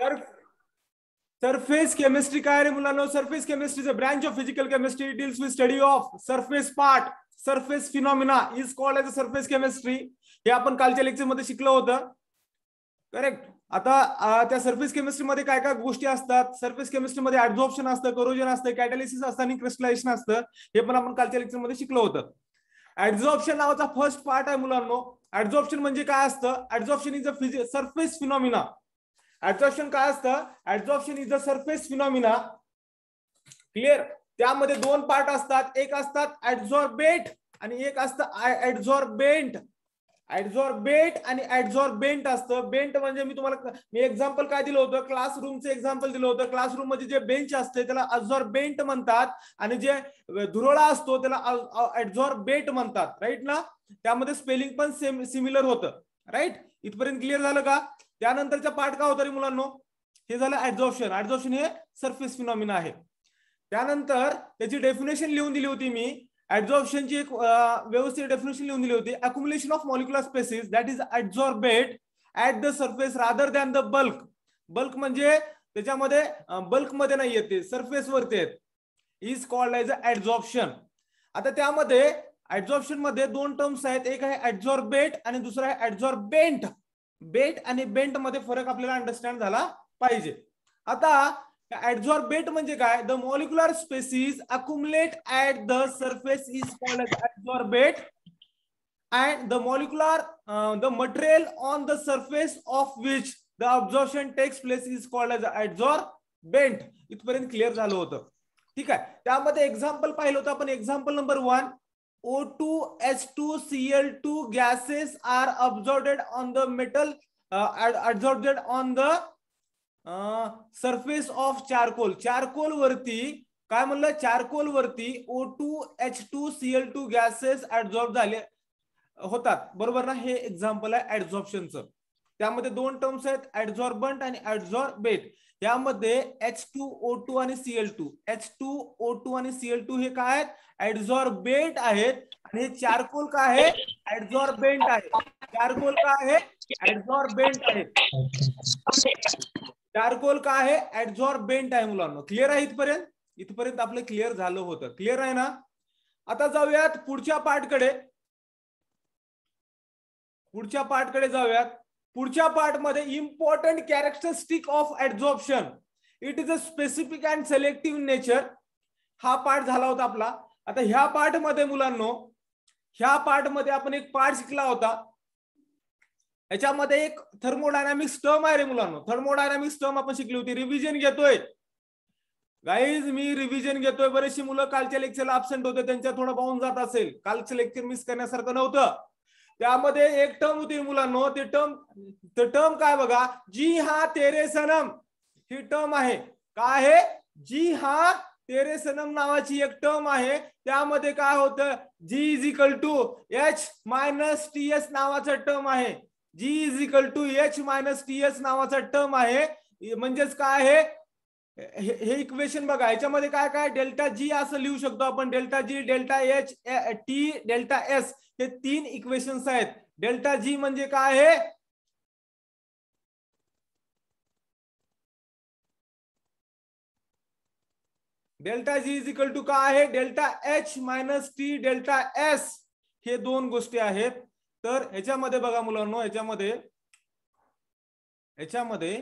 तर surface chemistry काय रे मुलांना? Surface chemistry branch of physical chemistry deals with study of surface part surface phenomena is called as a surface chemistry हे आपण कालच्या लेक्चरमध्ये शिकलो होतं. करेक्ट आता त्या सरफेस केमिस्ट्रीमध्ये काय काय गोष्टी असतात? सरफेस केमिस्ट्रीमध्ये ऍडझॉप्शन असतं करोजन असतं कॅटालिसिस असतं आणि क्रिस्टलायझेशन असतं. हे पण आपण कालच्या लेक्चरमध्ये शिकलो होतं. ऍडझॉप्शन नावाचा फर्स्ट पार्ट आहे मुलांनो. ऍडझॉप्शन म्हणजे काय असतं? Adsorption is a surface phenomena adsorption काय असतं? Adsorption is a surface phenomena clear त्यामध्ये दोन पार्ट असतात. एक असतात ऍडझॉर्बेट आणि एक असतं ऍडझॉर्बेंट ऍडझॉर्बेट आणि ऍडझॉर्बेंट असतं. बेंट म्हणजे मी तुम्हाला मी एक्झाम्पल काय दिलं होतं? क्लासरूमचं एक्झाम्पल दिलं होतं. क्लासरूममध्ये जे बेंच असते त्याला अझॉर्बेंट म्हणतात. आणि जे धुरोळा असतो त्याला ऍडझॉर्बेट म्हणतात. राईट ना? त्यामध्ये स्पेलिंग पण सेम सिमिलर होतं. राईट इथपर्यंत क्लिअर झालं का? त्यानंतरचा पार्ट का होता रे मुलांनो? हे झालं ऍड्झॉर्प्शन ऍड्झॉर्प्शन हे सरफेस फिनॉमिना आहे. त्यानंतर त्याची डेफिनेशन लिहून दिली होती मी. ऍब्झॉर्प्शनची एक व्यवस्थित डेफिनेशन लिहून दिली होती. Accumulation of molecular species that is adsorbate at the surface rather than the bulk bulk म्हणजे त्याच्यामध्ये बल्कमध्ये नाही येते सरफेस वरती आहेत. इज कॉल्ड एज ऍब्झॉर्प्शन आता त्यामध्ये ऍब्झॉर्प्शनमध्ये दोन टर्म्स आहेत. एक आहे ऍब्झॉर्बेट आणि दुसरा आहे ऍब्झॉर्बेंट बेट आणि बेंटमध्ये फरक आपल्याला अंडरस्टँड झाला पाहिजे. आता ऍड्झॉर्बेट म्हणजे काय? The molecular species accumulate at the surface is called as bait. And the molecular the material on the surface of which the adsorption takes place is called as bent. इथपर्यंत clear झालं होतं. ठीक आहे. त्यामध्ये example पाहिलं होतं आपण. Example number one O2H2Cl2 gases are absorbed on the metal uh, absorbed on the surface of charcoal charcoal वरती काय म्हणलं? चारकोल वरती O two H two CL two gases adsorb झाले होतात. बरोबर ना? हे एक्झाम्पल आहे ऍडझॉर्प्शनचं त्यामध्ये दोन टर्म्स आहेत ऍडझॉर्बंट आणि ऍडझॉर्बेट यामध्ये एच टू ओ टू आणि CL two H two O two आणि सीएल टू हे काय आहेत? ऍडझॉर्बेंट आहेत. आणि हे चारकोल काय आहे? ऍडझॉर्बेंट आहे. चारकोल काय आहे? ऍडझॉर्बेंट आहे. चारकोल काय आहे? ऍडझॉर्बेंट आहे मुलांना. क्लिअर आहे इथपर्यंत? इथपर्यंत आपलं क्लिअर झालं होतं. क्लिअर आहे ना? आता जाऊयात पुढच्या पार्टकडे पुढच्या पार्टकडे जाऊयात. पुढच्या पार्टमध्ये important characteristic of adsorption it is a specific and selective nature हा पार्ट झाला होता आपला. आता ह्या पार्टमध्ये मुलांनो ह्या पार्टमध्ये आपण एक पार्ट शिकला होता. याच्यामध्ये एक थर्मोडायनामिक स्टर्म आहे रे मुलांनो. थर्मोडायनामिक टर्म आपण शिकली होती. रिव्हिजन घेतोय. गाईज मी रिव्हिजन घेतोय. बरेचशी मुलं कालच्या लेक्चरला अब्सेंट होते. त्यांच्या थोडं पाहून जात असेल. कालचं लेक्चर मिस करण्यासारखं नव्हतं. त्यामध्ये एक टर्म होती मुलांनो ते टर्म ते टर्म काय बघा? जी हा तेरे सनम. ही टर्म आहे. काय आहे? जी हा तेरे सनम नावाची एक टर्म आहे. त्यामध्ये काय होतं? G is equal to H minus T S नावाचं टर्म आहे. G is equal to H minus T S नावाचा टर्म आहे. म्हणजेच काय आहे? हे इक्वेशन बघा. याच्यामध्ये काय काय? डेल्टा जी असं लिहू शकतो आपण. Delta G delta H T delta S हे तीन इक्वेशन्स आहेत. डेल्टा जी म्हणजे काय आहे? Delta G is equal to काय आहे? Delta H minus T delta S हे दोन गोष्टी आहेत. तर ह्याच्यामध्ये बघा मुलांनो ह्याच्यामध्ये ह्याच्यामध्ये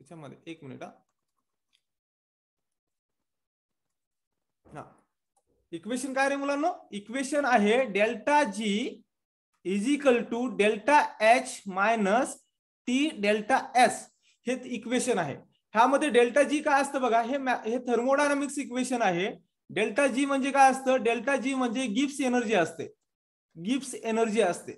ह्याच्यामध्ये एक मिनिट हा. इक्वेशन काय रे मुलांनो? इक्वेशन आहे delta G is equal to delta H minus T delta S हे इक्वेशन आहे. ह्यामध्ये डेल्टा जी काय असतं बघा? हे हे थर्मोडायनामिक्स इक्वेशन आहे. डेल्टा जी म्हणजे काय असतं? डेल्टा जी म्हणजे गिप्स एनर्जी असते. गिप्स एनर्जी असते.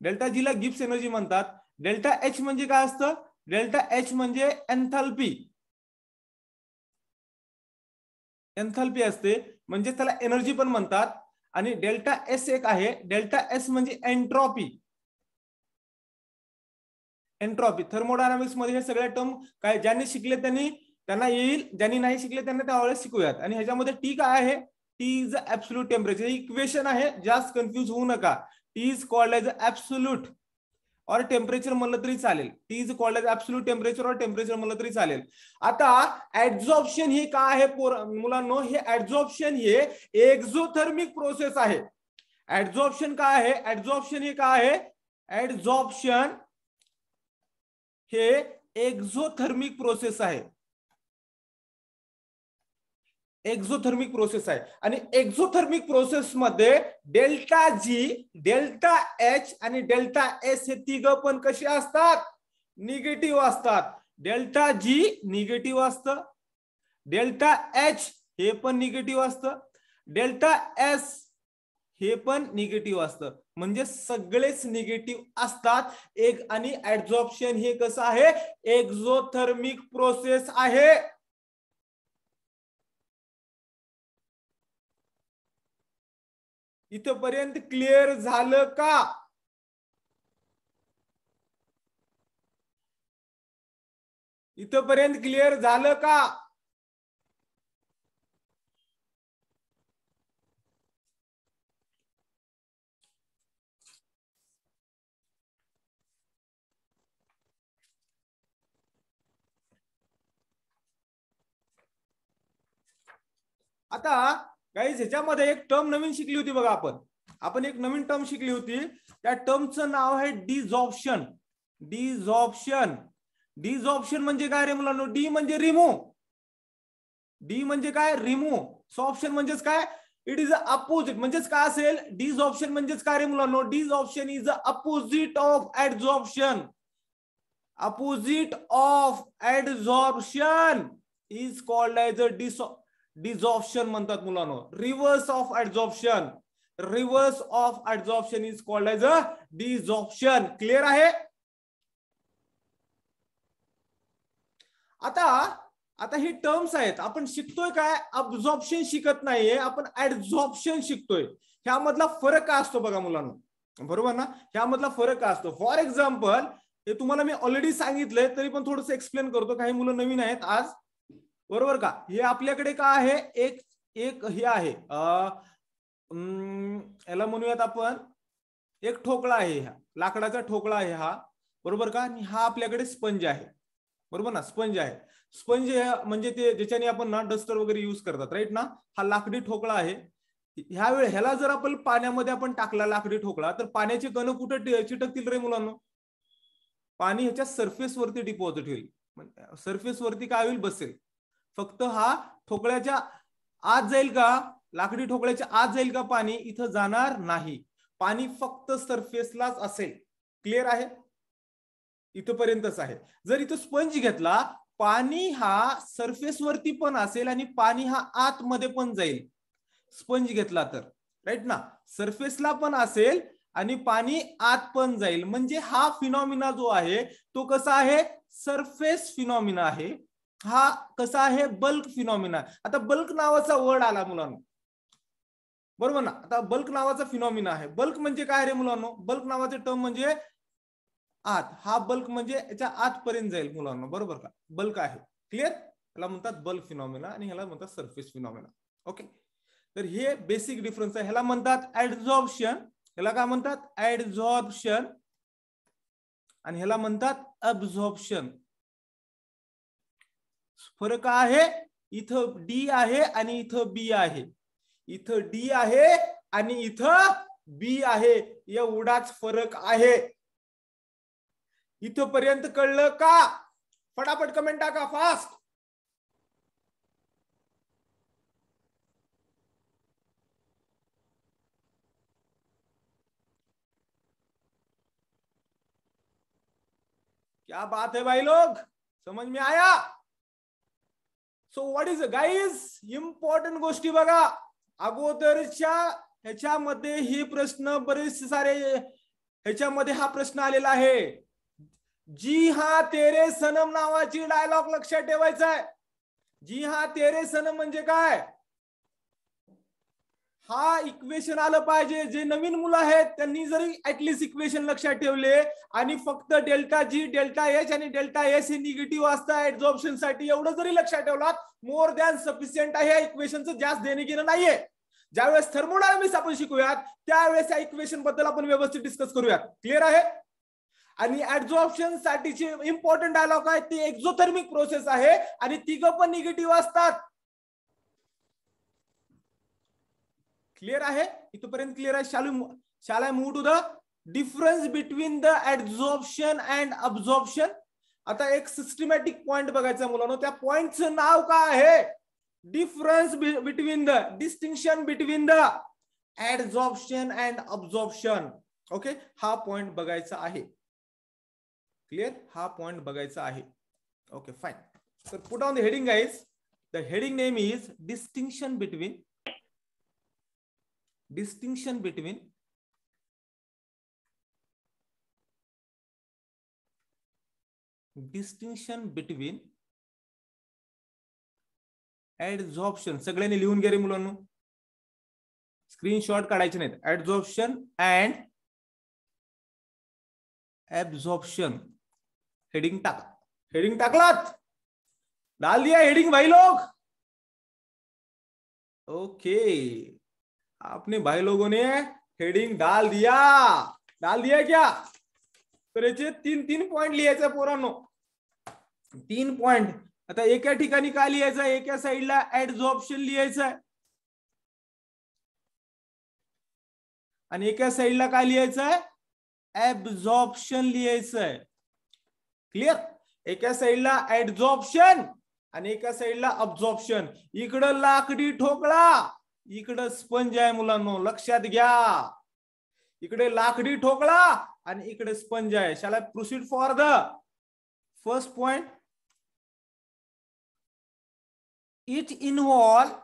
डेल्टा जीला गिप्स एनर्जी म्हणतात. डेल्टा एच म्हणजे काय असतं? डेल्टा एच म्हणजे एन्थाल्पी एन्थाल्पी असते म्हणजे त्याला एनर्जी पण म्हणतात. आणि डेल्टा एस एक आहे डेल्टा एस म्हणजे एन्ट्रॉपी. एन्ट्रॉपी थर्मोडायनामिक्समध्ये हे सगळे टर्म काय ज्यांनी शिकले त्यांनी त्यांना येईल ज्यांनी नाही शिकले त्यांना त्यावेळेस शिकूयात. आणि ह्याच्यामध्ये टी काय आहे? T is absolute temperature equation आहे जास्त कन्फ्युज होऊ नका. T is called as absolute or temperature म्हणलं तरी चालेल. T is called as absolute temperature or temperature म्हणलं तरी चालेल. आता ऍडझॉप्शन हे काय आहे मुलांनो? हे ऍडझॉप्शन हे एक्झोथर्मिक प्रोसेस आहे. ऍडझॉप्शन काय आहे? ऍडझॉप्शन हे काय आहे? ऍडझॉप्शन हे एक्झोथर्मिक प्रोसेस आहे. एक्झोथर्मिक प्रोसेस आहे. आणि एक्झोथर्मिक प्रोसेस मध्ये डेल्टा जी डेल्टा एच आणि डेल्टा एस हे तिघ पण कसे असतात? निगेटिव्ह असतात. डेल्टा जी निगेटिव्ह असतं. डेल्टा एच हे पण निगेटिव्ह असतं. डेल्टा एस हे पण निगेटिव्ह असतं. म्हणजे सगळेच निगेटिव्ह असतात. एक आणि ऍडझॉप्शन हे कसं आहे? एक्झोथर्मिक प्रोसेस आहे. इथपर्यंत क्लिअर झालं का? इथपर्यंत क्लिअर झालं का? आता काही ह्याच्यामध्ये एक टर्म नवीन शिकली होती बघा आपण. आपण एक नवीन टर्म शिकली होती. त्या टर्मचं नाव आहे डिझॉप्शन डिझॉप्शन डिझॉप्शन म्हणजे काय रे मुलांनो? डी म्हणजे रिमूव्ह डी म्हणजे काय? रिमूव्ह सॉप्शन म्हणजेच काय? इट इज अ अपोजिट म्हणजेच काय असेल? डीज ऑप्शन म्हणजेच काय रे मुलांनो? Desorption is a opposite of adsorption opposite of adsorption is called as a dis desorption म्हणतात मुलांनो reverse of adsorption reverse of adsorption is called as a desorption. Clear आहे? आता आता हे टर्म्स आहेत. आपण शिकतोय काय? अब्झॉर्प्शन शिकत नाहीये. आपण ऍडझॉप्शन शिकतोय. ह्यामधला फरक काय असतो बघा मुलांना बरोबर ना? ह्यामधला फरक काय असतो? फॉर एक्झाम्पल हे तुम्हाला मी ऑलरेडी सांगितलंय तरी पण थोडस एक्सप्लेन करतो. काही मुलं नवीन आहेत आज. बरोबर का? हे आपल्याकडे काय आहे? एक एक हे आहे. याला म्हणूयात आपण एक ठोकळा आहे ह्या लाकडाचा ठोकळा आहे हा. बरोबर का? आणि हा आपल्याकडे स्पंज आहे. बरोबर ना? स्पंज आहे. स्पंज म्हणजे ते ज्याच्याने आपण ना डस्टर वगैरे युज करतात राईट ना? हा लाकडी ठोकळा आहे. ह्या वेळ ह्याला जर आपण पाण्यामध्ये आपण टाकला लाकडी ठोकळा तर पाण्याचे कण कुठे चिटकतील रे मुलांना? पाणी ह्याच्या सरफेस वरती डिपॉझिट होईल. सरफेस वरती काय होईल? बसेल. फक्त हा ठोकळ्याच्या आत जाईल का? लाकडी ठोकळ्याच्या आत जाईल का पाणी? इथं जाणार नाही. पाणी फक्त सरफेसलाच असेल. क्लिअर आहे? इथपर्यंतच आहे. जर इथं स्पंज घेतला पाणी हा सरफेस वरती पण असेल आणि पाणी हा आतमध्ये पण जाईल. स्पंज घेतला तर. राईट ना? सरफेसला पण असेल आणि पाणी आत पण जाईल. म्हणजे हा फिनॉमिना जो आहे तो कसा आहे? सरफेस फिनॉमिना आहे. हा कसा आहे? बल्क फिनॉमिना आता बल्क नावाचा वर्ड आला मुलांना. बरोबर ना? आता बल्क नावाचा फिनॉमिना आहे. बल्क म्हणजे काय रे मुलांनो? बल्क नावाचे टर्म म्हणजे आत. हा बल्क म्हणजे याच्या आतपर्यंत जाईल मुलांना. बरोबर का? बल्क आहे. क्लिअर याला म्हणतात बल्क फिनॉमिना आणि ह्याला म्हणतात सरफेस फिनॉमिना ओके तर हे बेसिक डिफरन्स आहे. ह्याला म्हणतात ऍडझॉर्प्शन ह्याला काय म्हणतात? ऍडझॉर्प्शन आणि ह्याला म्हणतात अब्झॉर्प्शन फरक आहे इथं डी आहे आणि इथं बी आहे. इथं डी आहे आणि इथं बी आहे. एवढाच फरक आहे. इथपर्यंत कळलं का? फटाफट कमेंट टाका फास्ट क्या बात है भाई लोग? समझ में आया? So what is guys important गोष्टी बघा. अगोदरच्या ह्याच्यामध्ये हे प्रश्न बरेच सारे ह्याच्यामध्ये हा प्रश्न आलेला आहे. जी हा तेरे सनम नावाची डायलॉग लक्षात ठेवायचा आहे. जी हा तेरे सनम म्हणजे काय? हा इक्वेशन आलं पाहिजे. जे नवीन मुलं आहेत त्यांनी जरी ऍटलिस्ट इक्वेशन लक्षात ठेवले आणि फक्त डेल्टा जी डेल्टा एच आणि डेल्टा एस हे निगेटिव्ह असतं ऑप्शनसाठी एवढं जरी लक्षात ठेवलात मोर दॅन सफिशियंट आहे या इक्वेशनचं जास्त देणे घेणं नाहीये. ज्यावेळेस थर्मोडायनमिक्स आपण शिकूयात त्यावेळेस या इक्वेशनबद्दल आपण व्यवस्थित डिस्कस करूयात. क्लिअर आहे? आणि ऍडझॉर्प्शन साठीचे इम्पॉर्टंट डायलॉग आहे ते एक्झोथर्मिक प्रोसेस आहे. आणि तिघ पण निगेटिव्ह असतात. क्लिअर आहे? इथपर्यंत क्लिअर आहे? Shall shall I move to the difference between the adsorption and absorption आता एक सिस्टमॅटिक पॉइंट बघायचा मुलांना. त्या पॉइंटचं नाव काय आहे? Difference between the distinction between the adsorption and absorption okay हा पॉइंट बघायचा आहे. क्लिअर हा पॉइंट बघायचा आहे. ओके फाईन तर put on the heading guys the heading name is distinction between distinction between distinction between adsorption. सगळ्यांनी लिहून घ्या रे मुलांना. स्क्रीनशॉट काढायचे नाहीत. Adsorption and absorption. हेडिंग टाका. हेडिंग टाकलात? डाल दिया हेडिंग भाई लोग ओके. आपने भाई लोगों ने हेडिंग डाल दिया। डाल दिया क्या? तर याचे तीन तीन पॉइंट लिहायचं पोरांनो. तीन पॉइंट आता एका ठिकाणी काय लिहायचं एका साईडला ऑप्शन लिहायचं आहे. आणि एका साईडला काय लिहायचं आहे? ऍब्झॉर्प्शन लिहायचं आहे. क्लिअर एका साईडला ऍडझॉर्प्शन आणि एका साईडला अब्झॉर्प्शन इकडं लाकडी ठोकळा. इकडं स्पंज आहे मुलांना लक्षात घ्या. इकडे लाकडी ठोकळा आणि इकडे स्पंज आहे. Shall proceed for the first point it involve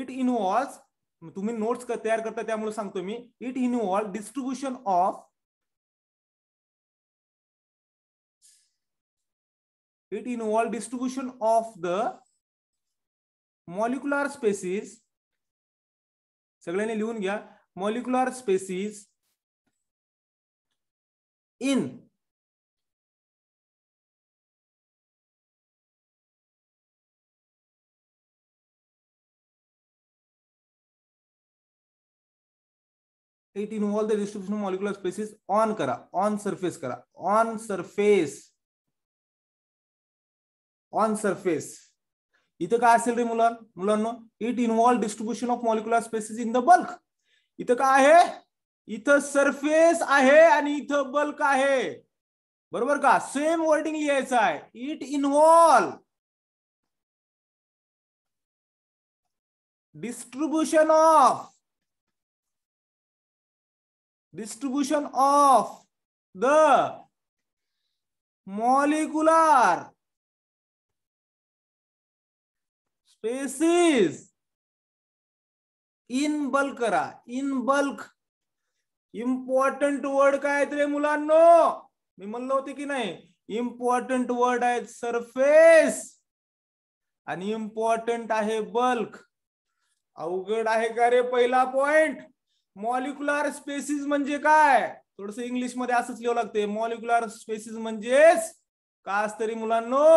it involve तुम्ही नोट्स तयार करता त्यामुळे सांगतो मी. It involve distribution of it involve distribution of the molecular species सगळ्यांनी लिहून घ्या molecular species in it involve the distribution of molecular species on करा on surface करा on surface ऑन सरफेस इथं काय असेल रे मुलां मुलांना? It involve distribution of molecular species in the bulk इथं काय आहे? इथं सरफेस आहे आणि इथं बल्क आहे. बरोबर का? सेम वर्डिंग लिहायचं आहे. It involve distribution of distribution of the molecular species in bulk करा. इन बल्क इम्पॉर्टंट वर्ड काय आहेत रे मुलांनो? मी म्हणलो होते की नाही? इम्पॉर्टंट वर्ड आहेत सरफेस आणि इम्पॉर्टंट आहे बल्क अवघड आहे का रे पहिला पॉइंट मॉलिक्युलर स्पेसिस म्हणजे काय? थोडस इंग्लिशमध्ये असंच लिहावं लागते मॉलिक्युलर स्पेसिस म्हणजेच का तरी मुलांनो?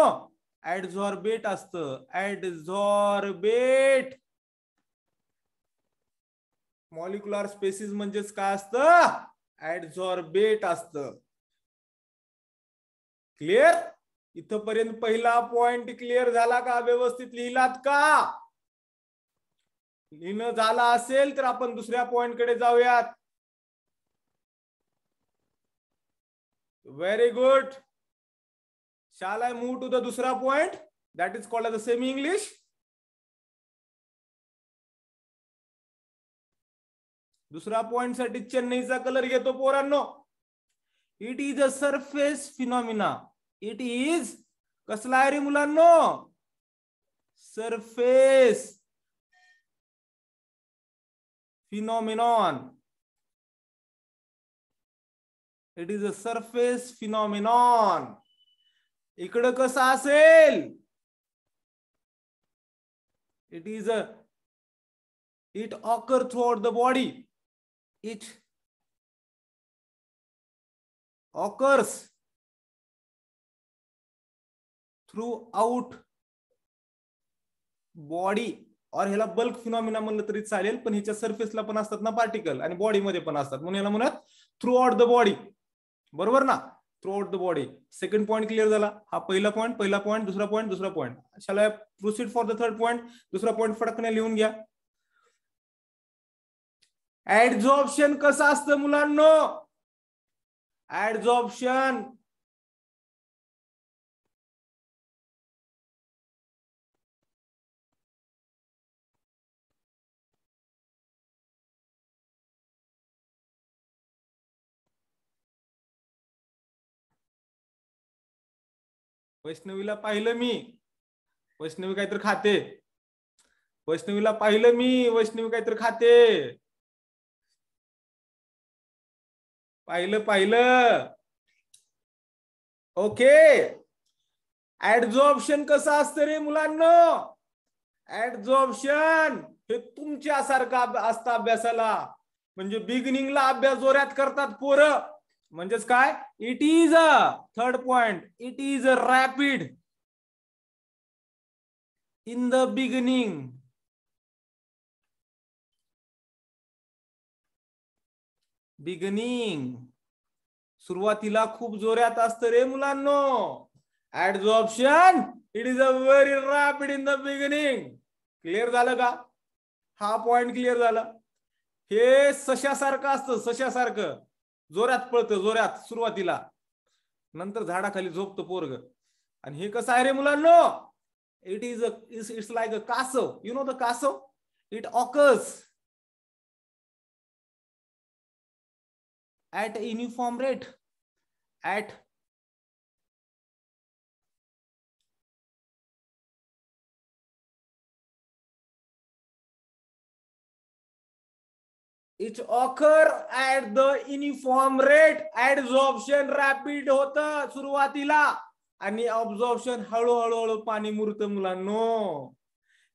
ऍडझॉर्बेट असतं. ऍडझॉर्बेट. मॉलिक्युलर स्पेसिस म्हणजेच काय असतं? ऍडझॉर्बेट असत. क्लिअर इथपर्यंत पहिला पॉइंट क्लिअर झाला का? व्यवस्थित लिहिलात का? लिहिणं झालं असेल तर आपण दुसऱ्या पॉइंटकडे जाऊयात. Very good Shall I move to the dusra point? That is called as the semi-English. दुसरा पॉइंट साठी चेन्नईचा कलर घेतो पोरांनो it is a surface phenomena it is कसला आहे रे मुलांनो surface phenomenon it is a surface phenomenon इकडं कसं असेल? It is a it occur through the body it occurs through out body or ह्याला बल्क फिनॉमिना म्हणलं तरी चालेल पण ह्याच्या सरफेसला पण असतात ना पार्टिकल आणि बॉडीमध्ये पण असतात. म्हणून याला म्हणत थ्रू आउट द बॉडी बरोबर ना? Throughout the body second point clear झाला. हा पहिला पॉईंट पहिला पॉईंट दुसरा पॉईंट दुसरा point shall proceed for the third point दुसरा पॉईंट फटकने लिहून घ्या. ऍडझॉप्शन कसं असतं मुलांना? ऍडझॉप्शन वैष्णवीला पाहिलं मी. वैष्णवी काहीतरी खाते. वैष्णवीला पाहिलं मी. वैष्णवी काहीतरी खाते. पाहिलं पाहिलं. ओके. ऍडझॉर्प्शन कसं असतं रे मुलांना? ऍडझॉर्प्शन हे तुमच्यासारखं असतं अभ्यासाला. म्हणजे बिगिनिंगला अभ्यास जोऱ्यात करतात पोरं. म्हणजेच काय? It is a third point it is a rapid in the beginning beginning सुरुवातीला खूप जोरात असतं रे मुलांनो. Adsorption it is a very rapid in the beginning clear झालं का? हा पॉइंट क्लिअर झाला. हे सशासारखं असतं सशासारखं. जोरात पळतं जोरात सुरुवातीला. नंतर झाडाखाली झोपतो पोरग. आणि हे कसं आहे रे मुलांनो? It is it's like a कासव यु नो द कासव it occurs at uniform rate at it's occur at the uniform rate rate rapid होत सुरुवातीला. आणि ऑब्झॉर्प्शन हळूहळू हळू पाणी मुरत मुलांनो.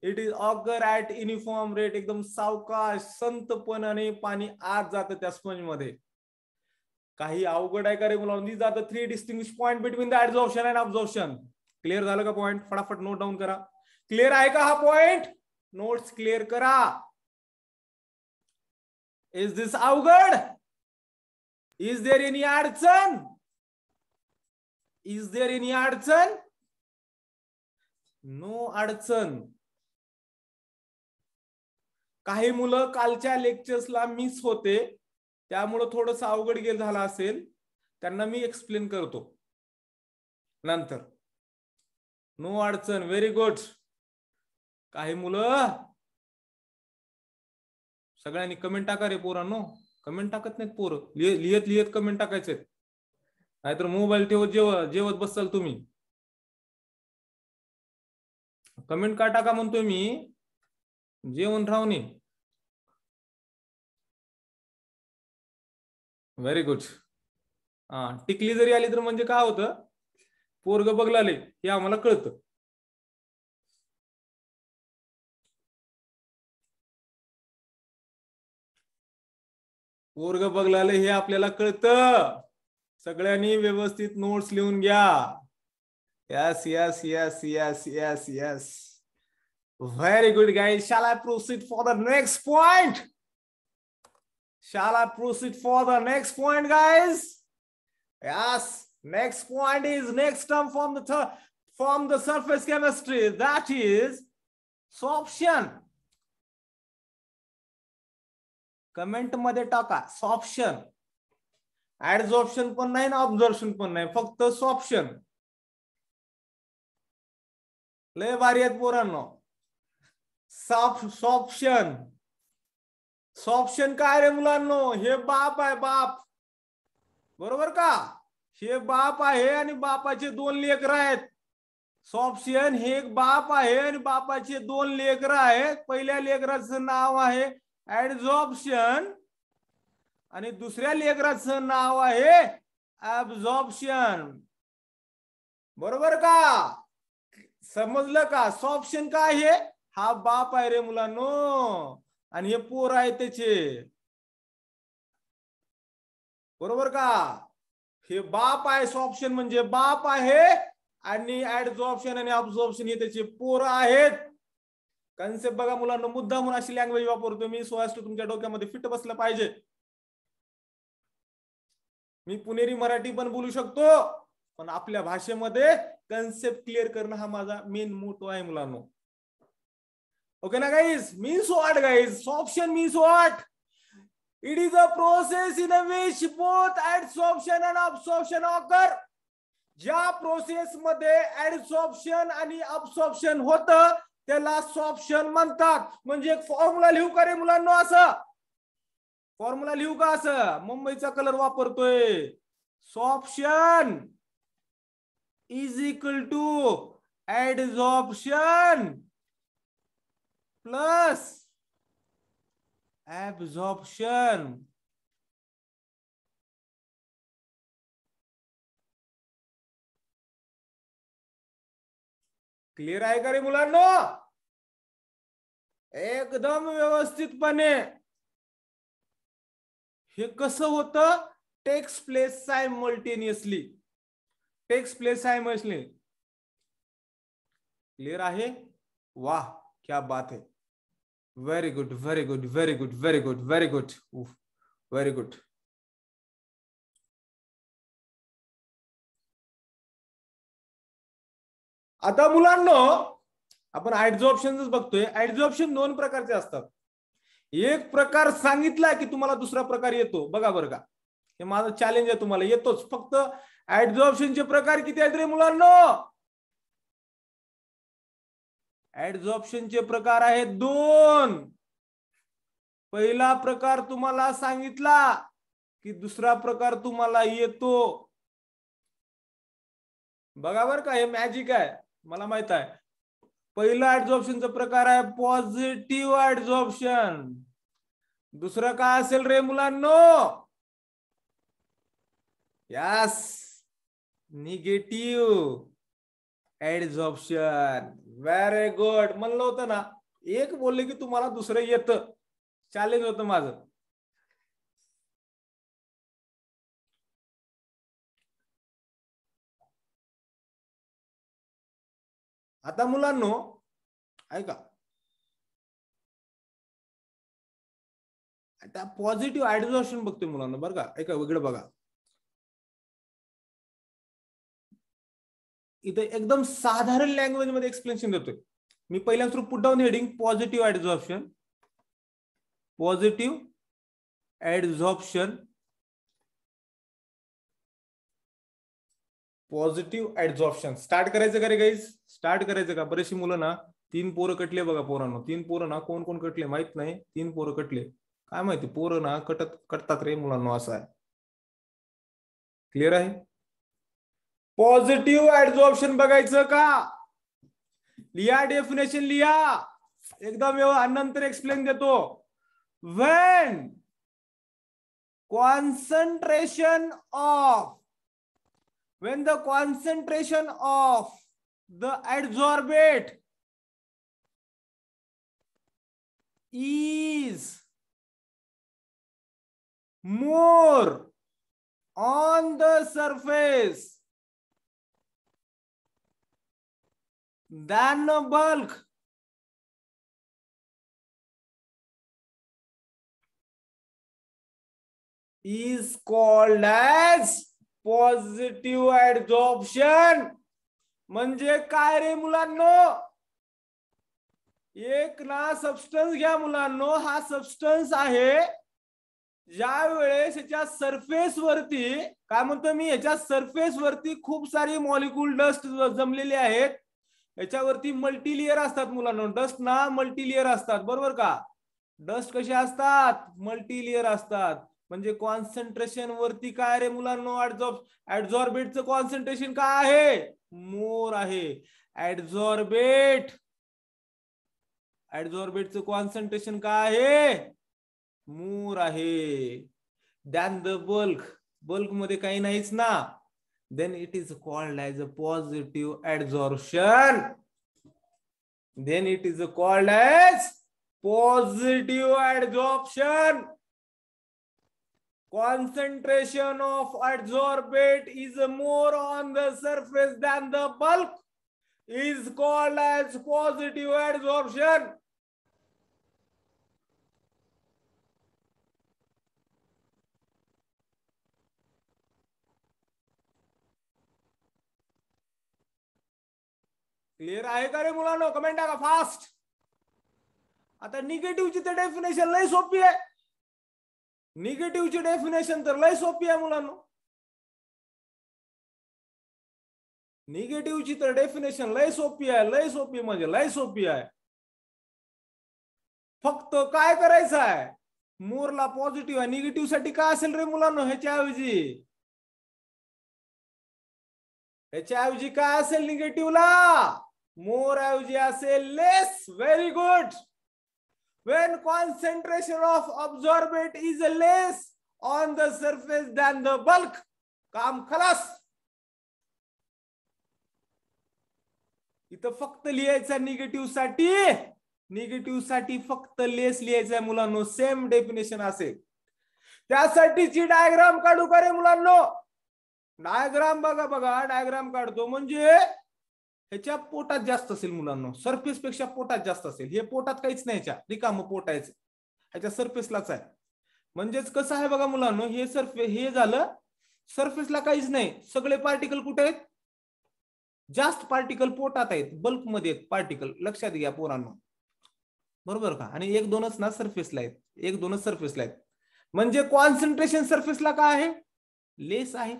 It is occur at uniform rate एकदम सावकाश संतपणाने पाणी आत जातं त्या स्पंजमध्ये. काही अवघड आहे का रे मुलांना? These three distinct point between the adsorption and absorption clear झालं का पॉईंट फटाफट नोट डाऊन करा. क्लिअर आहे का हा पॉइंट नोट्स क्लिअर करा. इज दिस अवघड? इज देर एनी अडचण? इज देर एनी अडचण? नो अडचण. काही मुलं कालच्या लेक्चर्सला मिस होते. त्यामुळं थोडस अवघड गेल झाला असेल. त्यांना मी एक्सप्लेन करतो. नंतर. नो अडचण. व्हेरी गुड काही मुलं सगळ्यांनी कमेंट टाका रे पोरांनो. कमेंट टाकत नाहीत पोरं. लिहित लिहित कमेंट टाकायचे नाहीतर मोबाईल ठेवत जेव जेवत बसाल तुम्ही. कमेंट का टाका म्हणतोय मी? जेवण राहून व्हेरी गुड हा टिकली जरी आली तर म्हणजे काय होतं? पोरग बघलाले हे आम्हाला कळतं. पोरग बघलाले हे आपल्याला कळतं. सगळ्यांनी व्यवस्थित नोट्स लिहून घ्या. Yes yes yes yes yes yes very good guys shall I proceed for the next point shall I proceed for the next point guys yes next point is next term from the from the surface chemistry that is sorption कमेंटमध्ये टाका sorption. Adsorption पण नाही ना ऑब्झॉर्प्शन पण नाही फक्त sorption. लय भारी आहेत पोरांनो. सॉप्शन. सॉप्शन काय रे मुलांनो? हे बाप आहे बाप. बरोबर का? हे बाप आहे आणि बापाचे दोन लेकर आहेत. सॉप्शन हे एक बाप आहे आणि बापाचे दोन लेकर आहेत. पहिल्या लेकराचं नाव आहे ऍडझॉप्शन आणि दुसऱ्या लेकराचं नाव आहे ऍब्झॉर्प्शन बरोबर का? समजलं का? सॉप्शन काय आहे? हा बाप आहे रे मुलांनो. आणि हे पोर आहे त्याचे. बरोबर का? हे बाप आहे सॉप्शन म्हणजे बाप आहे आणि ऍडझॉप्शन आणि ऑब्झॉप्शन हे त्याचे पोर आहेत. कन्सेप्ट बघा मुलांना मुद्दा म्हणून अशी लँग्वेज वापरतो मी सो तुमच्या डोक्यामध्ये फिट बसलं पाहिजे. मी पुणेरी मराठी पण बोलू शकतो पण आपल्या भाषेमध्ये कन्सेप्ट क्लिअर करणं हा माझा मेन मोटो आहे मुलांनो. ओके ना guys means what guys sorption means what it is a process in a which both adsorption and absorption occur ज्या प्रोसेस मध्ये ऍडसॉप्शन आणि ऑब्सॉप्शन होत त्याला सॉप्शन म्हणतात. म्हणजे एक फॉर्म्युला लिहू का रे मुलांना असं? फॉर्म्युला लिहू का असं? मुंबईचा कलर वापरतोय. Sorption is equal to adsorption plus absorption clear आहे का रे मुलांना एकदम व्यवस्थितपणे हे कसं होतं? Takes place simultaneously takes place simultaneously clear आहे? वाह, क्या बात है. Very good very good very good very good very good very good आता मुलांना आपण ऍड्झॉप्शन बघतोय ऑप्शन दोन प्रकारचे असतात. एक प्रकार सांगितला की तुम्हाला दुसरा प्रकार येतो. बघा बरं का. हे माझं चॅलेंज आहे तुम्हाला. येतोच. फक्त ऑप्शनचे प्रकार किती आहेत रे मुलांना? ऑप्शनचे प्रकार आहेत दोन. पहिला प्रकार तुम्हाला सांगितला की दुसरा प्रकार तुम्हाला येतो. बघा बर का हे मॅजिक आहे. मला माहीत आहे. पहिला ऍड्झॉप्शनचा प्रकार आहे पॉझिटिव्ह ऍडझॉप्शन दुसरं काय असेल रे मुलांनो? यास निगेटिव्ह ऍडझॉप्शन व्हेरी गुड म्हणलं होतं ना एक बोलले की तुम्हाला दुसरं येतं. चॅलेंज होतं माझं. आता मुलांनो ऐका. आता पॉझिटिव्ह ऍड्झॉर्शन बघतोय मुलांना बरं का? ऐका वेगळं बघा. इथे एकदम साधारण लँग्वेजमध्ये एक्सप्लेनेशन देतोय. मी पहिल्या through put down heading positive adsorption positive adsorption positive adsorption start करायचं का रे गाईज स्टार्ट करायचं का? बरेचशी मुलं ना तीन पोरं कटले बघा पोरांना. तीन पोरं ना कोण कोण कटले माहीत नाही. तीन पोरं कटले. काय माहिती पोरं ना कटत कटतात रे मुलांना असं आहे. क्लिअर आहे? पॉझिटिव्ह ऍडझॉप्शन बघायचं का? लिहा डेफिनेशन लिहा. एकदम नंतर एक्सप्लेन देतो. When concentration of when the concentration of the adsorbate is more on the surface than a bulk is called as positive adsorption म्हणजे काय रे मुलांनो? एक ना सबस्टन्स घ्या मुलांनो. हा सबस्टन्स आहे ज्या वेळेस याच्या सरफेस वरती काय म्हणतो मी? याच्या सरफेस वरती खूप सारी मॉलिक्युल डस्ट जमलेले आहेत. याच्यावरती मल्टीलियर असतात मुलांना. डस्ट ना मल्टीलियर असतात. बरोबर का? डस्ट कसे असतात? मल्टीलियर असतात. म्हणजे कॉन्सन्ट्रेशन वरती काय रे मुलांना? ऍड्झॉर्बेटचं कॉन्सन्ट्रेशन काय आहे? मोर आहे. ऍडझॉर्बेट ऍड्झॉर्बेटचं कॉन्सन्ट्रेशन काय आहे? मोर आहे. दॅन द बल्क बल्कमध्ये काही नाहीच ना? Then it is called as a positive adsorption then it is called as positive adsorption concentration of adsorbate is more on the surface than the bulk is called as positive adsorption. Clear आहे का रे मुलांना? Comment टाका fast आता निगेटिव्हची तर definition लय सोपी आहे निगेटिव्हची डेफिनेशन तर लय सोपी आहे मुलांना. निगेटिव्हची तर डेफिनेशन लय सोपी आहे लय सोपी म्हणजे लय सोपी आहे. फक्त काय करायचं आहे? मोरला पॉझिटिव्ह आहे निगेटिव्हसाठी काय असेल रे मुलांना? ह्याच्याऐवजी. ह्याच्याऐवजी काय असेल निगेटिव्हला मोर ऐवजी असेल less very good when concentration of absorbent is less on the surface than the bulk काम खलास. इथं फक्त लिहायचं निगेटिव्हसाठी. निगेटिव्हसाठी फक्त लेस लिहायचं आहे मुलांनो. सेम डेफिनेशन असेल त्यासाठीची डायग्राम काढू का रे मुलांनो? डायग्राम बघा बघा. डायग्राम काढतो. म्हणजे ह्याच्या पोटात जास्त असेल मुलांना. सरफेस पेक्षा पोटात जास्त असेल. हे पोटात काहीच नाही ह्याच्या रिकाम पोटायचं ह्याच्या सरफेसलाच आहे. म्हणजेच कसं आहे बघा मुलांना हे सरफे हे झालं सरफेसला काहीच नाही. सगळे पार्टिकल कुठे आहेत? जास्त पार्टिकल पोटात आहेत. बल्कमध्ये आहेत पार्टिकल लक्षात घ्या पोरांनो. बरोबर का? आणि एक दोनच ना सरफेसला आहेत. एक दोनच सरफेसला आहेत. म्हणजे कॉन्सन्ट्रेशन सरफेसला काय आहे? लेस आहे.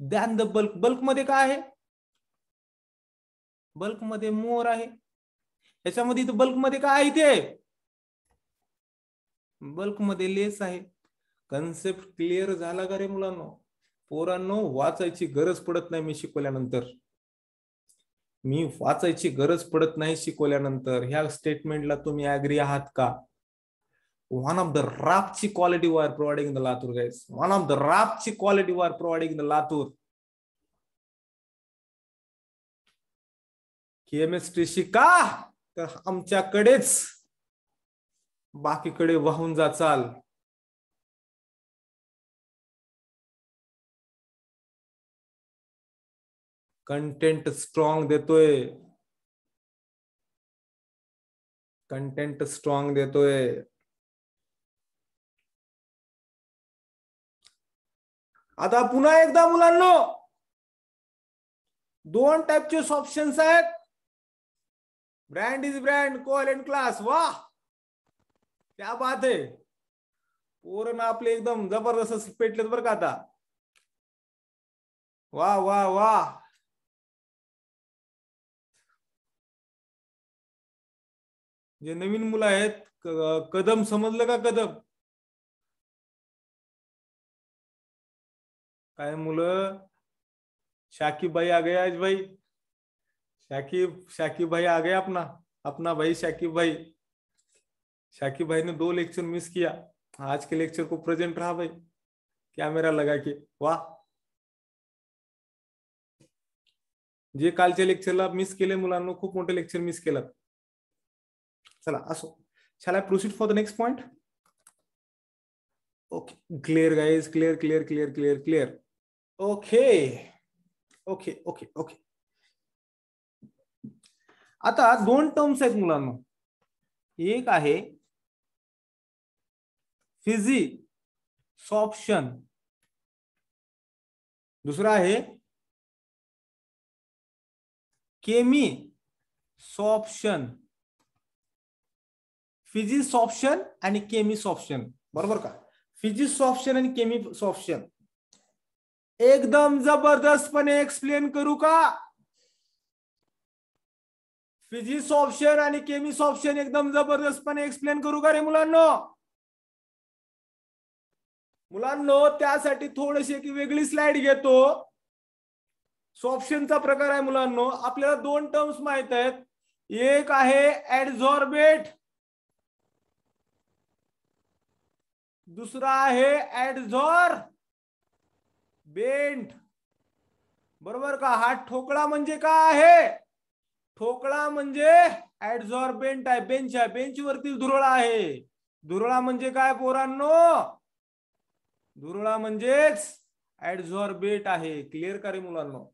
दॅन द बल्क बल्कमध्ये काय आहे? बल्कमध्ये मोर आहे. याच्यामध्ये बल्कमध्ये काय आहे ते बल्कमध्ये लेस आहे. कन्सेप्ट क्लिअर झाला का रे मुलांनो? पोरांनो वाचायची गरज पडत नाही मी शिकवल्यानंतर. मी वाचायची गरज पडत नाही शिकवल्यानंतर. ह्या स्टेटमेंटला तुम्ही अग्री आहात का? वन ऑफ द रापची क्वालिटी वार providing the Latur guys one of the रापची quality वार प्रोव्हाइडिंग द लातूर केमिस्ट्री शिका तर आमच्याकडेच बाकीकडे वाहून जाचाल कंटेंट स्ट्रॉंग देतोय. कंटेंट स्ट्रॉंग देतोय. आता पुन्हा एकदा मुलांना दोन टाईपचे ऑप्शन्स आहेत. Brand is brand call and class वा त्या बात आहे पोरण आपले एकदम जबरदस्त पेटलेत बरं का आता. वा वा वा जे नवीन मुलं आहेत कदम समजलं का कदम? काय मुलं? शाकीबाई आगे आज भाई. शाकिब शाकिब भाई आ गया अपना अपना भाई शाकिब भाई। शाकिब भाई ने दो लेक्चर मिस किया। आज के लेक्चर को प्रेजेंट रहा भाई। कॅमेरा लगा के। वाह। जे कालच्या लेक्चरला मिस केले मुलांना खूप मोठे लेक्चर मिस केलं चला असो. Shall I proceed for the next point? Okay, clear guys, clear, clear, clear, clear, okay okay, okay, okay. आता दोन टर्म्स आहेत मुलांना. एक आहे फिजी सॉप्शन दुसरा आहे केमी सॉप्शन फिजी सॉप्शन आणि केमी सॉप्शन बरोबर का? फिजी सॉप्शन आणि केमी सॉप्शन एकदम जबरदस्तपणे एक्सप्लेन करू का? फिजिक्स ऑप्शन आणि केमिस ऑप्शन एकदम जबरदस्तपणे एक्सप्लेन करू का रे मुलांनो? मुलांनो त्यासाठी थोडीशी एक वेगळी स्लाइड घेतो. ऑप्शनचा प्रकार आहे मुलांनो आपल्याला दोन टर्म्स माहीत आहेत. एक आहे ऍडझॉर्बेट दुसरा आहे ऍडझॉर बेंट बरोबर का? हा ठोकळा म्हणजे काय आहे? ठोकळा म्हणजे ऍडझॉर्बेंट आहे बेंच आहे. बेंच वरती धुरळा आहे. धुरळा म्हणजे काय पोरांनो? धुरळा म्हणजेच ऍडझॉर्बेट आहे. क्लिअर का रे मुलांनो?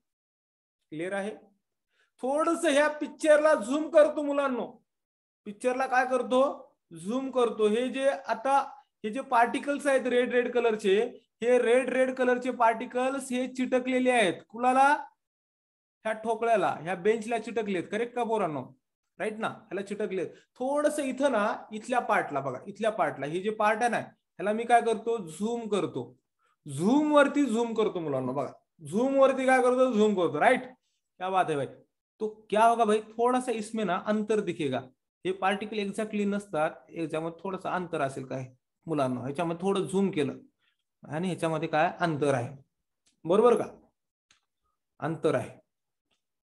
क्लिअर आहे? थोडस ह्या पिक्चरला झूम करतो मुलांनो. पिक्चरला काय करतो? झूम करतो. हे जे आता हे जे पार्टिकल्स आहेत रेड रेड कलरचे हे रेड रेड कलरचे पार्टिकल्स हे चिटकलेले आहेत. कुणाला? ह्या ठोकळ्याला ह्या बेंचला चिटकलेत. करेक्ट का पोरांनो? राईट ना? ह्याला चिटकलेत. थोडस इथं ना इथल्या पार्टला बघा. इथल्या पार्टला. हे जे पार्ट आहे ना ह्याला मी काय करतो? झूम करतो. झूम वरती झूम करतो मुलांना. बघा. झूम वरती काय करतो? झूम करतो. राईट क्या बात आहे भाई. तो क्या होगा भाई? थोडासा इसमे इसमें ना अंतर दिखेगा. हे पार्टिकल एक्झॅक्टली नसतात. याच्यामध्ये थोडस अंतर असेल काय? मुलांना. ह्याच्यामध्ये थोडं झूम केलं. आणि ह्याच्यामध्ये काय? अंतर आहे. बरोबर का? अंतर आहे.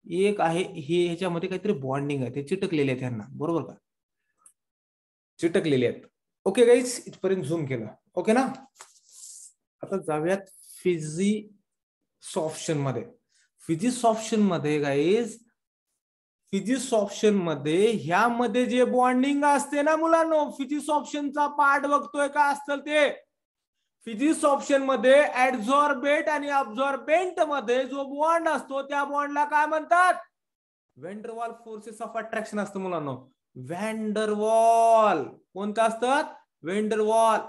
एक आहे हे ह्याच्यामध्ये काहीतरी बॉन्डिंग आहे. ते चिटकलेले आहेत ह्यांना. बरोबर का? चिटकलेले आहेत. ओके गाईज इथपर्यंत झूम केलं. ओके ना? आता जाऊयात फिजिक्स ऑप्शनमध्ये. फिजिक्स ऑप्शनमध्ये गाईज फिजिक्स ऑप्शनमध्ये ह्यामध्ये जे बॉन्डिंग असते ना मुलांनो फिजिक्स ऑप्शनचा पार्ट बघतोय का असतं ते. फिजिक्स ऑप्शनमध्ये ऍडझॉर्बेट आणि ऑब्झॉर्बेंटमध्ये जो बॉन्ड असतो त्या बॉन्डला काय म्हणतात? व्हेंडरवॉल फोर्सेस ऑफ अट्रॅक्शन असतं मुलांनो. व्हॅन्डरवॉल कोणतं असतात Van der Waal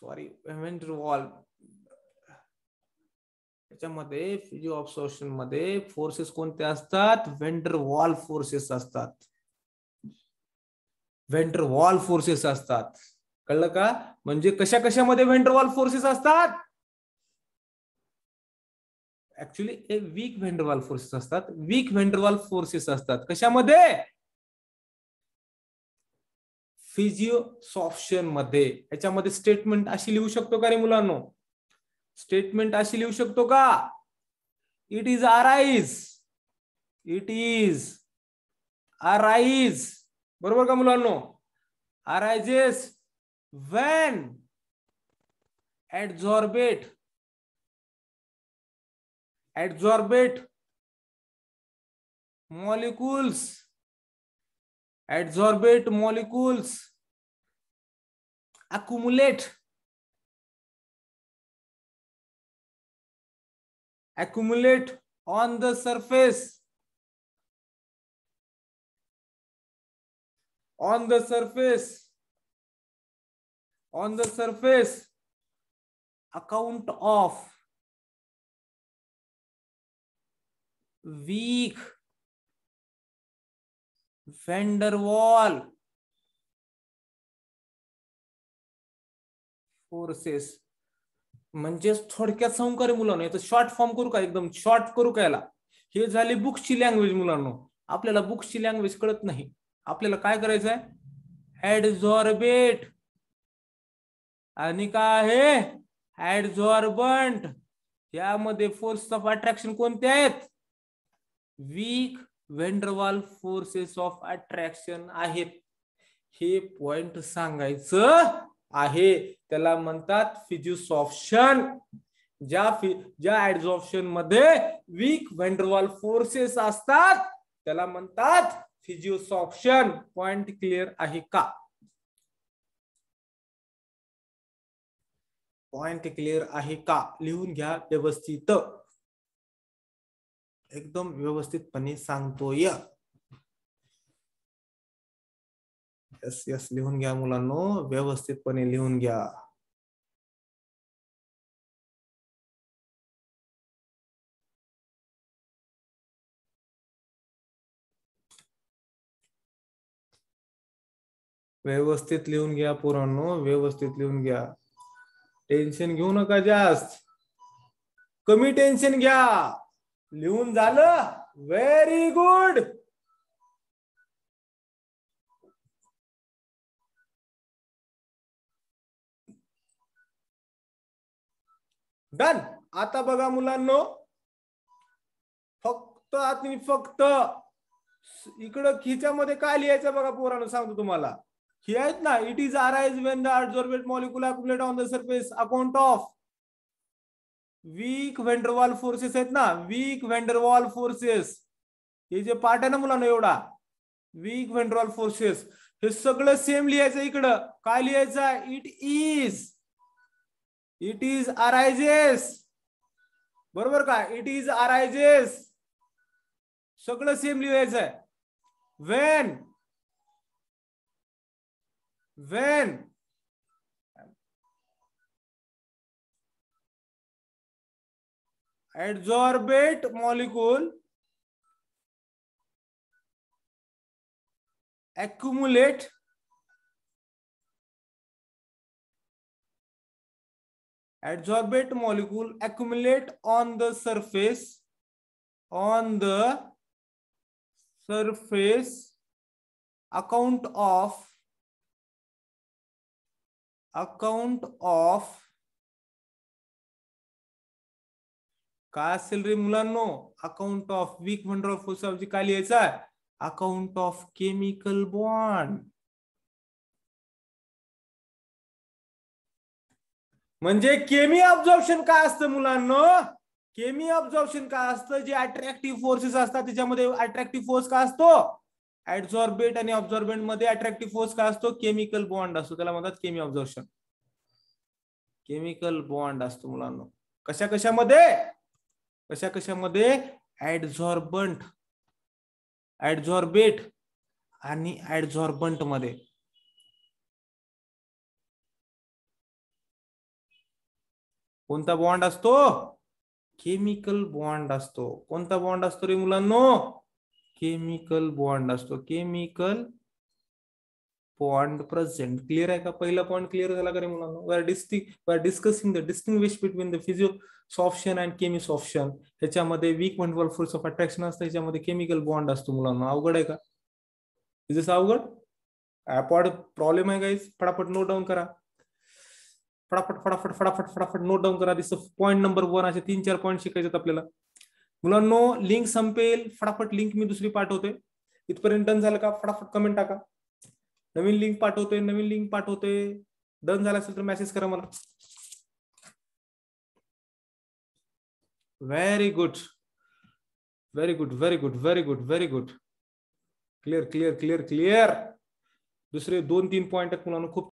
sorry Van der Waal त्याच्यामध्ये फिजिओ ऑब्सॉर्शनमध्ये फोर्सेस कोणते असतात? व्हेंडर वॉल फोर्सेस असतात. व्हेंटर वॉल फोर्सेस असतात. कळलं का? म्हणजे कशा कशामध्ये व्हेंडरवॉल फोर्सेस असतात? ऍक्च्युली हे weak van der Waals forces असतात. Weak van der Waals forces असतात. कशामध्ये? फिजिओसॉप्शनमध्ये. याच्यामध्ये स्टेटमेंट अशी लिहू शकतो का रे मुलांनो? स्टेटमेंट अशी लिहू शकतो का? It is arise it is arise बरोबर का मुलांनो? Arises when adsorbate adsorbate molecules adsorbate molecules accumulate accumulate on the surface on the surface on the surface account of weak van der Waal forces म्हणजेच थोडक्यात सांगू का रे मुलांनो? याचं short form करू का एकदम? शॉर्ट करू का याला? हे झाली बुक्सची लँग्वेज मुलांनो. आपल्याला बुक्सची लँग्वेज कळत नाही. आपल्याला काय करायचं आहे ऍडझॉर्बेट आणि काय आहे? ऍडझॉर्बंट यामध्ये फोर्स ऑफ अट्रॅक्शन कोणते आहेत? Weak van der Waals forces of attraction आहेत. हे पॉइंट सांगायचं आहे. त्याला म्हणतात फिजिक्स ऑप्शन ज्या ज्या ऍडझॉर्प्शनमध्ये वीक वेंडरवाल फोर्सेस असतात त्याला म्हणतात फिजिओसॉप्शन ऑप्शन पॉइंट क्लिअर आहे का? पॉइंट क्लिअर आहे का? लिहून घ्या व्यवस्थित. एकदम व्यवस्थितपणे सांगतोय. यस यस लिहून घ्या मुलांनो. व्यवस्थितपणे लिहून घ्या. व्यवस्थित लिहून घ्या पोरांनो. व्यवस्थित लिहून घ्या. टेन्शन घेऊ नका जास्त. कमी टेन्शन घ्या. लिहून झालं. व्हेरी गुड डन आता बघा मुलांनो. फक्त आता फक्त इकडं खिच्यामध्ये काय लिहायचं बघा पोरानं सांगतो तुम्हाला. हे आहेत ना it is arise when the adsorbate molecule accumulate on the surface. Account of weak van der Waals forces आहेत ना वीक व्हेंडरवॉल फोर्सेस हे जे पार्ट आहे ना मुलांना एवढा वीक व्हेंडरवॉल फोर्सेस हे सगळं सेम लिहायचं इकडं. काय लिहायचं it is it is arises बरोबर का? इट इज अरायजेस सगळं सेम लिहायचं आहे. When when adsorbate molecule accumulate adsorbate molecule accumulate on the surface on the surface account of account of काय असेल रे मुलांनो? अकाउंट ऑफ वीक म्हणतो फोर्सची काय लिहायचा अकाउंट ऑफ केमिकल बॉन्ड. म्हणजे केमी ऑब्झॉर्प्शन काय असतं मुलांनो? केमी ऑब्झॉर्प्शन काय असतं? जे अट्रॅक्टिव्ह फोर्सेस असतात त्याच्यामध्ये अट्रॅक्टिव्ह फोर्स काय असतो? ऍडझॉर्बेट आणि ऑब्झॉर्बेंटमध्ये अट्रॅक्टिव्ह फोर्स काय असतो? केमिकल बॉन्ड असतो. त्याला म्हणतात केमी ऑब्झॉर्शन केमिकल बॉन्ड असतो मुलांना. कशा कशामध्ये? कशा कशामध्ये? ऍडझॉर्बंट. ऍडझॉर्बेट आणि ऍडझॉर्बंटमध्ये कोणता बॉन्ड असतो? केमिकल बॉन्ड असतो. कोणता बॉन्ड असतो रे मुलांनो? केमिकल बॉन्ड असतो. केमिकल बॉन्ड प्रेझेंट क्लिअर आहे का? पहिला पॉईंट क्लिअर झाला का रे मुलांना? We're distinct we're discussing the distinguish between the physisorption and chemisorption ह्याच्यामध्ये वीक म्हणतो फोर्स ऑफ अट्रॅक्शन असतं. ह्याच्यामध्ये केमिकल बॉन्ड असतो मुलांना. अवघड आहे का? इज अवघड? ऍपॉड प्रॉब्लेम आहे गाईज फटाफट नोट डाऊन करा. फटाफट फटाफट फटाफट फटाफट नोट डाऊन करा. दिस पॉईंट नंबर वन असे तीन चार पॉईंट शिकायचे आपल्याला. मुलांनो लिंक संपेल, फटाफट लिंक मी दुसरी पाठवते इथपर्यंत डन झालं का? फटाफट कमेंट टाका. नवीन लिंक पाठवते नवीन लिंक पाठवते डन झाला असेल तर मेसेज करा मला. Very good very good very good very good very good clear clear clear clear दुसरे दोन तीन पॉइंट आहेत खूप